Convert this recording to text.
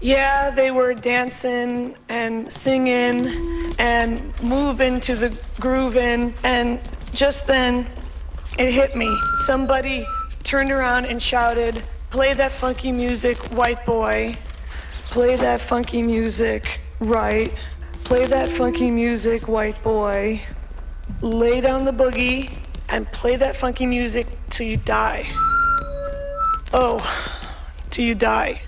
Yeah, they were dancing and singing and moving to the grooving. And just then, it hit me. Somebody turned around and shouted, Play that funky music, white boy. Play that funky music, right. Play that funky music, white boy. Lay down the boogie and play that funky music till you die. Oh, till you die.